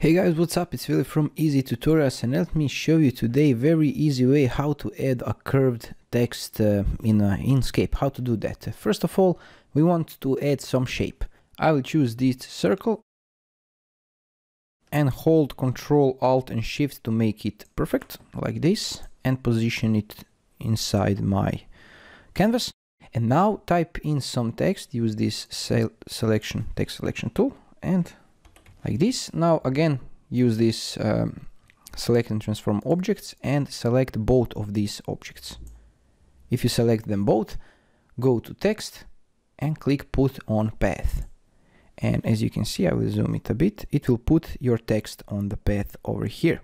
Hey guys, what's up? It's Willy from Easy Tutorials and let me show you today very easy way how to add a curved text uh, in uh, Inkscape. How to do that? First of all, we want to add some shape. I will choose this circle and hold Ctrl Alt and Shift to make it perfect like this and position it inside my canvas. And now type in some text, use this selection text selection tool and like this. Now again, use this um, select and transform objects and select both of these objects. If you select them both, go to text and click put on path. And as you can see, I will zoom it a bit, it will put your text on the path over here.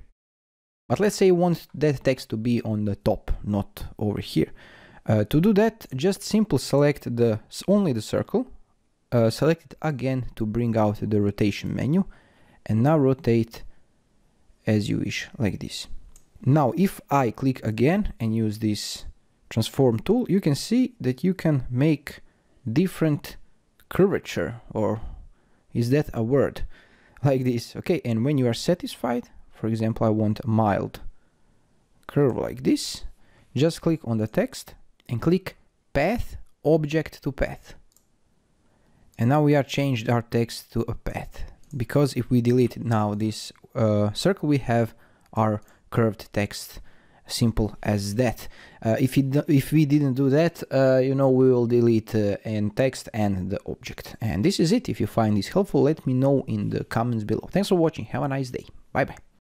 But let's say you want that text to be on the top, not over here. Uh, to do that, just simple select the only the circle uh, select it again to bring out the rotation menu and now rotate as you wish like this. Now if I click again and use this transform tool you can see that you can make different curvature or is that a word? Like this okay? And when you are satisfied for example I want a mild curve like this just click on the text and click path object to path and now we are changed our text to a path. Because if we delete now this uh, circle we have our curved text simple as that. Uh, if, it, if we didn't do that uh, you know we will delete uh, an text and the object. And this is it. If you find this helpful let me know in the comments below. Thanks for watching. Have a nice day. Bye bye